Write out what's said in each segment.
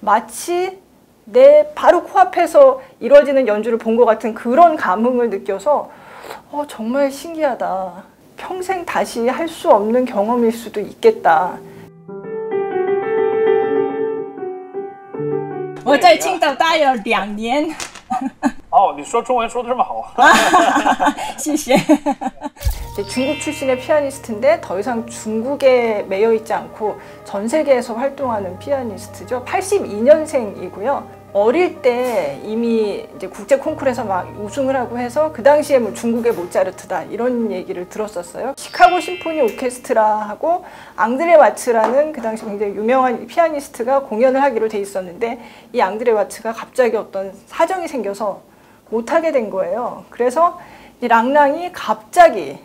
마치 내 바로 코앞에서 이루어지는 연주를 본 것 같은 그런 감흥을 느껴서 어, 정말 신기하다. 평생 다시 할 수 없는 경험일 수도 있겠다. 我在青岛待了两年，哦，你说中文说的这么好，谢谢。 중국 출신의 피아니스트인데 더 이상 중국에 매여 있지 않고 전 세계에서 활동하는 피아니스트죠. 82년생이고요. 어릴 때 이미 이제 국제 콩쿠르에서 막 우승을 하고 해서 그 당시에 뭐 중국의 모차르트다 이런 얘기를 들었었어요. 시카고 심포니 오케스트라하고 앙드레 와츠라는 그 당시 굉장히 유명한 피아니스트가 공연을 하기로 돼 있었는데 이 앙드레 와츠가 갑자기 어떤 사정이 생겨서 못하게 된 거예요. 그래서 이 랑랑이 갑자기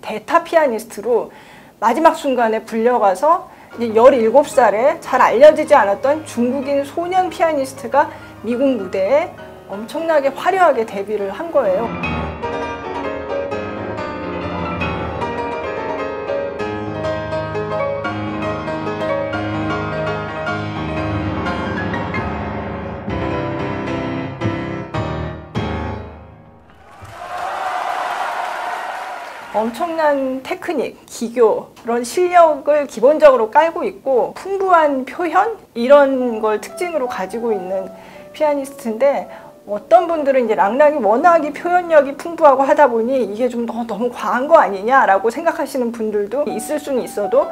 대타 피아니스트로 마지막 순간에 불려가서 이제 17살에 잘 알려지지 않았던 중국인 소년 피아니스트가 미국 무대에 엄청나게 화려하게 데뷔를 한 거예요. 엄청난 테크닉, 기교, 그런 실력을 기본적으로 깔고 있고 풍부한 표현 이런 걸 특징으로 가지고 있는 피아니스트인데 어떤 분들은 이제 랑랑이 워낙이 표현력이 풍부하고 하다 보니 이게 좀 너, 너무 과한 거 아니냐라고 생각하시는 분들도 있을 수는 있어도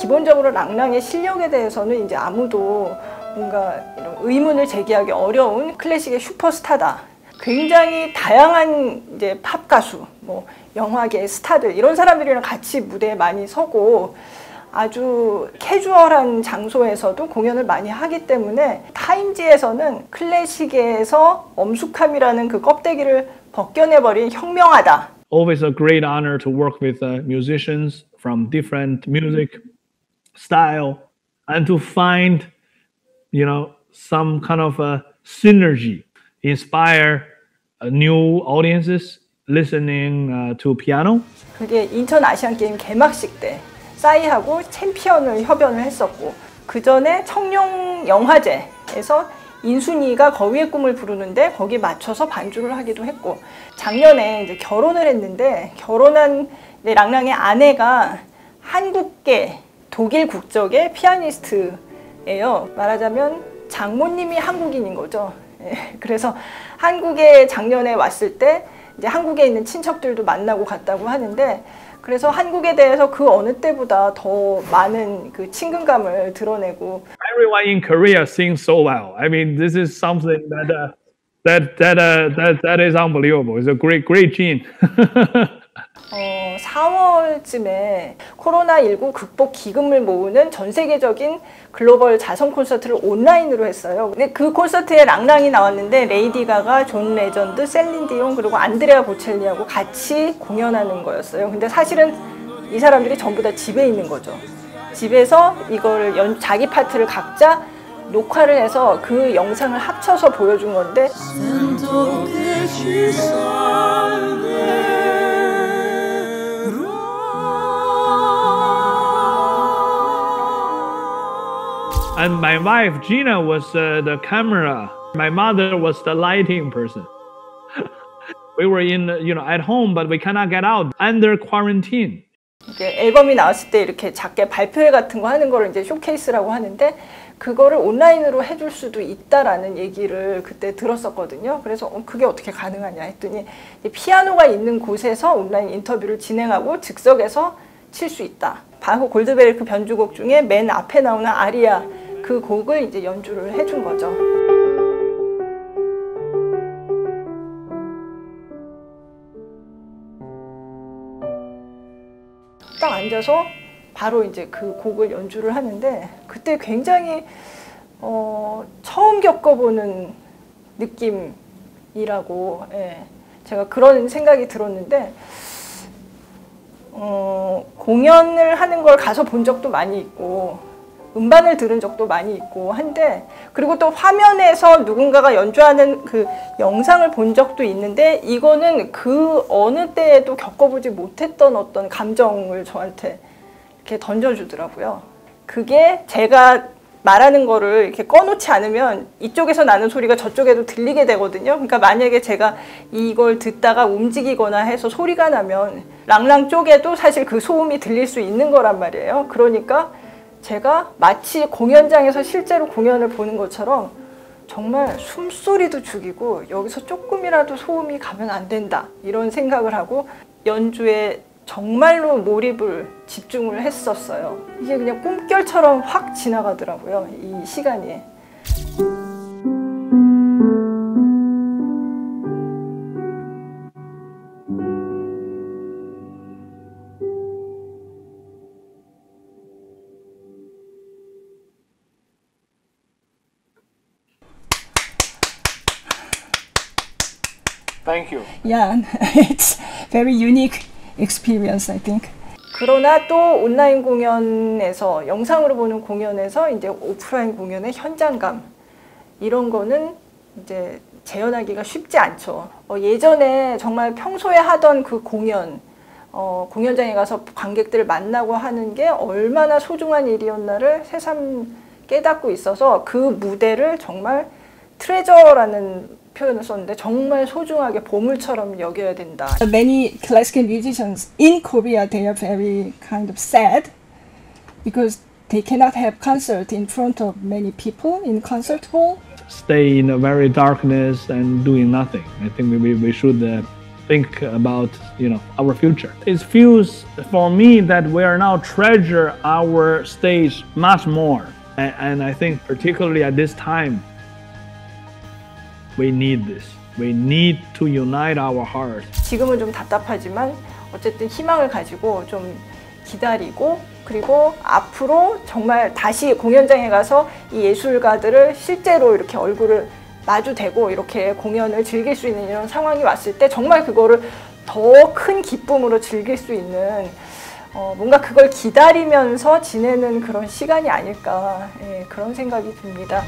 기본적으로 랑랑의 실력에 대해서는 이제 아무도 뭔가 이런 의문을 제기하기 어려운 클래식의 슈퍼스타다. 굉장히 다양한 이제 팝 가수, 뭐 영화계 스타들 이런 사람들이랑 같이 무대에 많이 서고 아주 캐주얼한 장소에서도 공연을 많이 하기 때문에 타임지에서는 클래식에서 엄숙함이라는 그 껍데기를 벗겨내버린 혁명하다. always a great honor to work with uh, musicians from different music style and to find you know some kind of a synergy inspire uh, new audiences listening uh, to piano 그게 인천 아시안 게임 개막식 때 싸이하고 챔피언을 협연을 했었고 그 전에 청룡 영화제에서 인순이가 거위의 꿈을 부르는데 거기 맞춰서 반주를 하기도 했고 작년에 이제 결혼을 했는데 결혼한 이제 랑랑의 아내가 한국계 독일 국적의 피아니스트예요. 말하자면 장모님이 한국인인 거죠. 예, 그래서 한국에 작년에 왔을 때 이제 한국에 있는 친척들도 만나고 갔다고 하는데 그래서 한국에 대해서 그 어느 때보다 더 많은 그 친근감을 드러내고 everyone in Korea sings so well. I mean, this is something that uh, that that uh, that that is unbelievable. It's a great great gene. 어, 4월쯤에 코로나19 극복 기금을 모으는 전 세계적인 글로벌 자선 콘서트를 온라인으로 했어요. 근데 그 콘서트에 랑랑이 나왔는데 레이디 가가, 존 레전드, 셀린 디온 그리고 안드레아 보첼리하고 같이 공연하는 거였어요. 근데 사실은 이 사람들이 전부 다 집에 있는 거죠. 집에서 이걸 연, 자기 파트를 각자 녹화를 해서 그 영상을 합쳐서 보여준 건데 and my wife Gina was uh, the camera. My mother was the lighting person. we were in you know at home, but we cannot get out under quarantine. 이제 앨범이 나왔을 때 이렇게 작게 발표회 같은 거 하는 거를 이제 쇼케이스라고 하는데 그거를 온라인으로 해줄 수도 있다라는 얘기를 그때 들었었거든요. 그래서 어, 그게 어떻게 가능하냐 했더니 피아노가 있는 곳에서 온라인 인터뷰를 진행하고 즉석에서 칠 수 있다. 바흐 골드베르크 변주곡 중에 맨 앞에 나오는 아리아 그 곡을 이제 연주를 해준 거죠. 딱 앉아서 바로 이제 그 곡을 연주를 하는데 그때 굉장히 어, 처음 겪어보는 느낌이라고 예, 제가 그런 생각이 들었는데 어, 공연을 하는 걸 가서 본 적도 많이 있고 음반을 들은 적도 많이 있고 한데 그리고 또 화면에서 누군가가 연주하는 그 영상을 본 적도 있는데 이거는 그 어느 때에도 겪어보지 못했던 어떤 감정을 저한테 이렇게 던져주더라고요. 그게 제가 말하는 거를 이렇게 꺼놓지 않으면 이쪽에서 나는 소리가 저쪽에도 들리게 되거든요. 그러니까 만약에 제가 이걸 듣다가 움직이거나 해서 소리가 나면 랑랑 쪽에도 사실 그 소음이 들릴 수 있는 거란 말이에요. 그러니까 제가 마치 공연장에서 실제로 공연을 보는 것처럼 정말 숨소리도 죽이고 여기서 조금이라도 소음이 가면 안 된다 이런 생각을 하고 연주에 정말로 몰입을 집중을 했었어요. 이게 그냥 꿈결처럼 확 지나가더라고요. 이 시간이. Thank you. Yeah, it's very unique experience, I think. 그러나 또 온라인 공연에서 영상으로 보는 공연에서 이제 오프라인 공연의 현장감 이런 거는 이제 재현하기가 쉽지 않죠. 어, 예전에 정말 평소에 하던 그 공연 어, 공연장에 가서 관객들을 만나고 하는 게 얼마나 소중한 일이었나를 새삼 깨닫고 있어서 그 무대를 정말 트레저라는 표현을 썼는데 정말 소중하게 보물처럼 여겨야 된다. Many classical musicians in Korea, they are very kind of sad because they cannot have concert in front of many people in concert hall. Stay in a very darkness and doing nothing. I think we, we should uh, think about you know our future. It feels for me that we are now treasure our stage much more, and, and I think particularly at this time We need this. We need to unite our hearts. 지금은 좀 답답하지만 어쨌든 희망을 가지고 좀 기다리고 그리고 앞으로 정말 다시 공연장에 가서 이 예술가들을 실제로 이렇게 얼굴을 마주대고 이렇게 공연을 즐길 수 있는 이런 상황이 왔을 때 정말 그거를 더 큰 기쁨으로 즐길 수 있는 어, 뭔가 그걸 기다리면서 지내는 그런 시간이 아닐까 예, 그런 생각이 듭니다.